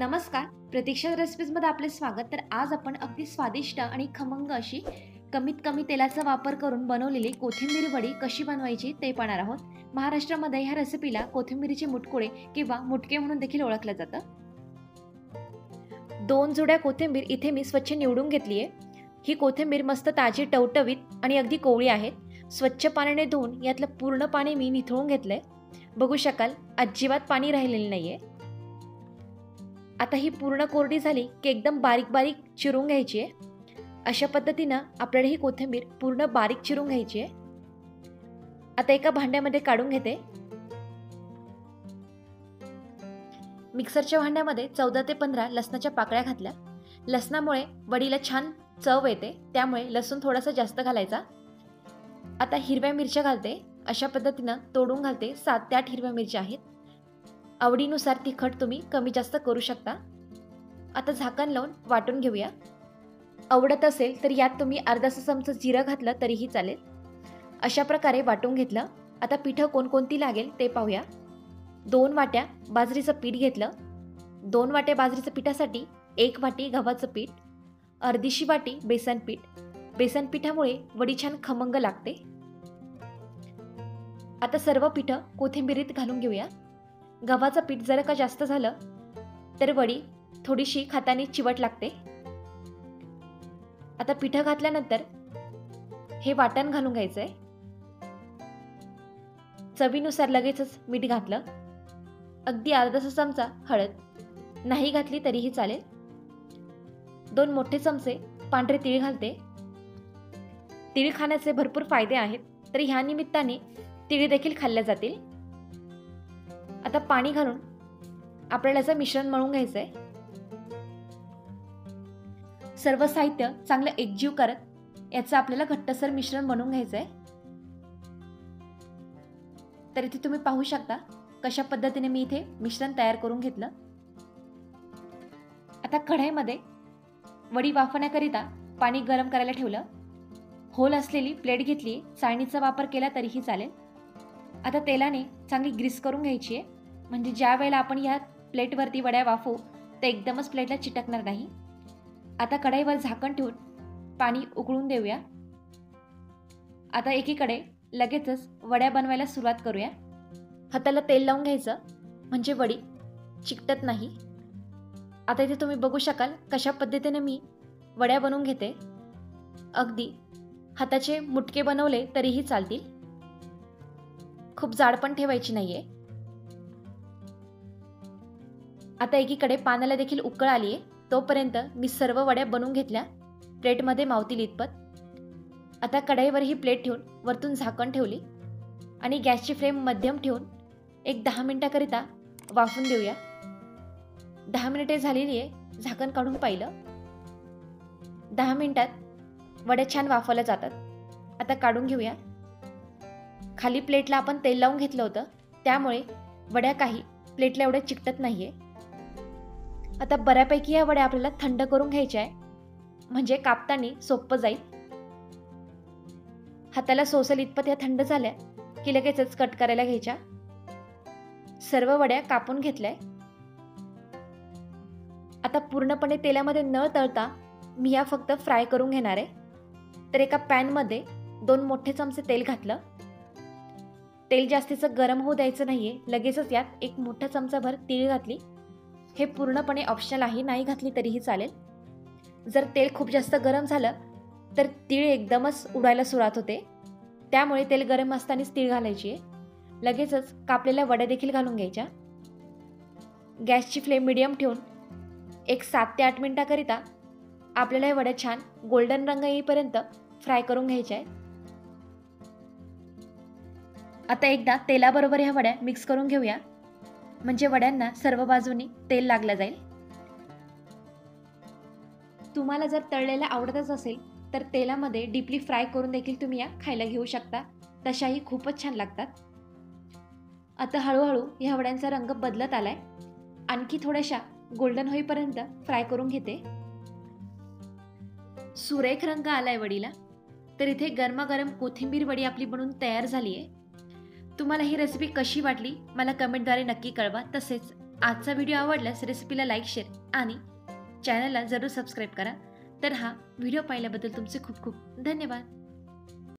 नमस्कार. प्रतीक्षा रेसिपीजमध्ये आपले स्वागत. तर आज आपण अगदी स्वादिष्ट आणि खमंग अशी कमीत कमी तेलाचा वापर करून बनवलेली कोथिंबीर वडी कशी बनवायची ते पाहणार आहोत. महाराष्ट्रामध्ये ह्या रेसिपीला कोथिंबीरीचे मुटकुळे किंवा मुटके म्हणून देखील ओळखलं जातं. दोन जुड्या कोथिंबीर इथे मी स्वच्छ निवडून घेतली आहे. ही कोथिंबीर मस्त ताजी टवटवीत आणि अगदी कोवळी आहेत स्वच्छ पाण्याने धुवून यातलं पूर्ण पाणी मी निथळून घेतलं आहे बघू शकाल अजिबात पाणी राहिलेलं नाही आहे आता ही पूर्ण कोरडी झाली की एकदम बारीक बारीक चिरून घ्यायची आहे. अशा पद्धतीनं आपल्याला ही कोथिंबीर पूर्ण बारीक चिरून घ्यायची आहे. आता एका भांड्यामध्ये काढून घेते. मिक्सरच्या भांड्यामध्ये चौदा ते पंधरा लसणाच्या पाकळ्या घातल्या. लसणामुळे वडीला छान चव येते त्यामुळे लसूण थोडासा जास्त घालायचा. आता हिरव्या मिरच्या घालते. अशा पद्धतीनं तोडून घालते. सात ते आठ हिरव्या मिरच्या आहेत. आवडीनुसार तिखट तुम्ही कमी जास्त करू शकता. आता झाकण लावून वाटून घेऊया. आवडत असेल तर यात तुम्ही अर्धासा चमचा जिरं घातलं तरीही चालेल. अशा प्रकारे वाटून घेतलं. आता पिठं कोणकोणती लागेल ते पाहूया. दोन वाट्या बाजरीचं पीठ घेतलं. दोन वाट्या बाजरीचं पिठासाठी एक वाटी गव्हाचं पीठ. अर्धीशी वाटी बेसन पीठ. बेसन पिठामुळे वडी छान खमंग लागते. आता सर्व पिठं कोथिंबिरीत घालून घेऊया. गव्हाचं पीठ जर का जास्त झालं तर वडी थोडीशी खाताने चिवट लागते. आता पिठं घातल्यानंतर हे वाटण घालून घ्यायचंय. चवीनुसार लगेचच मीठ घातलं. अगदी अर्धासा चमचा हळद. नाही घातली तरीही चालेल. दोन मोठे चमचे पांढरे तीळ घालते. तीळ खाण्याचे भरपूर फायदे आहेत तर ह्या निमित्ताने तिळी देखील खाल्ल्या जातील. आता पाणी घालून आपल्याला याचं मिश्रण मळून आहे सर्व साहित्य चांगलं एकजीव करत याचं आपल्याला घट्टसर मिश्रण बनवून आहे तर इथे तुम्ही पाहू शकता कशा पद्धतीने मी इथे मिश्रण तयार करून घेतलं. आता कढईमध्ये वडी वाफवण्याकरिता पाणी गरम करायला ठेवलं. होल असलेली प्लेट घेतली. चाळणीचा वापर केला तरीही चालेल. आता तेलाने चांगली ग्रीस करून घ्यायची आहे. म्हणजे ज्या वेळेला आपण या प्लेटवरती वड्या वाफवू तर एकदमच प्लेटला चिटकणार नाही. आता कढईवर झाकण ठेवून पाणी उकळून देऊया. आता एकीकडे लगेचच वड्या बनवायला सुरुवात करूया. हाताला तेल लावून घ्यायचं म्हणजे वडी चिकटत नाही. आता इथे तुम्ही बघू शकाल कशा पद्धतीने मी वड्या बनवून घेते. अगदी हाताचे मुटके बनवले तरीही चालतील. खूप जाड पण ठेवायची नाहीये. आता एकीकडे पानाला देखील उकळ आली आहे तोपर्यंत मी सर्व वड्या बनवून घेतल्या. प्लेटमध्ये मावतील इतपत. आता कढाईवर ही प्लेट ठेवून वरतून झाकण ठेवली. आणि गॅसची फ्लेम मध्यम ठेवून एक दहा मिनिटाकरिता वाफून देऊया. दहा मिनिटे झालेली आहे. झाकण काढून पाहिलं. दहा मिनिटात वड्या छान वाफवल्या जातात. आता काढून घेऊया. खाली प्लेटला आपण तेल लावून घेतलं होतं. त्यामुळे वड्या काही प्लेटला एवढ्या चिकटत नाही आहे आता बऱ्यापैकी या वड्या आपल्याला थंड करून घ्यायच्या आहे. म्हणजे कापताना सोपं जाईल. हाताला सोसल इतपत या थंड झाल्या की लगेचच कट करायला घ्यायच्या. सर्व वड्या कापून घेतल्या आता पूर्णपणे तेलामध्ये न तळता मी या फक्त फ्राय करून घेणार आहे. तर एका पॅनमध्ये दोन मोठे चमचे तेल घातलं. तेल जास्तीचं गरम होऊ द्यायचं नाही आहे लगेचच यात एक मोठा चमचाभर तीळ घातली. हे पूर्णपणे ऑप्शनल आहे नाही घातली तरीही चालेल. जर तेल खूप जास्त गरम झालं तर तीळ एकदमच उडायला सुरुवात होते. त्यामुळे तेल गरम असतानाच तीळ घालायची आहे लगेचच कापलेल्या वड्या देखील घालून घ्यायच्या. गॅसची फ्लेम मिडियम ठेवून एक सात ते आठ मिनिटाकरिता आपल्याला हे वड्या छान गोल्डन रंग येईपर्यंत फ्राय करून घ्यायच्या आहेत. आता एकदा तेलाबरोबर ह्या वड्या मिक्स करून घेऊया. म्हणजे वड्यांना सर्व बाजूनी तेल लागलं जाईल. तुम्हाला जर तळलेला आवडतच असेल तर तेलामध्ये डीपली फ्राय करून देखील तुम्ही या. खायला घेऊ शकता. तशाही खूपच छान लागतात. आता हळूहळू ह्या वड्यांचा रंग बदलत आलाय. आणखी थोड्याशा गोल्डन होईपर्यंत फ्राय करून घेते. सुरेख रंग आलाय वडीला. तर इथे गरमागरम कोथिंबीर वडी आपली बनून तयार झाली आहे तुम्हाला ही रेसिपी कशी वाटली मला कमेंटद्वारे नक्की कळवा. तसेच आजचा व्हिडिओ आवडल्यास रेसिपीला लाईक शेअर आणि चॅनलला जरूर सबस्क्राईब करा. तर हा व्हिडिओ पाहिल्याबद्दल तुमचे खूप खूप धन्यवाद.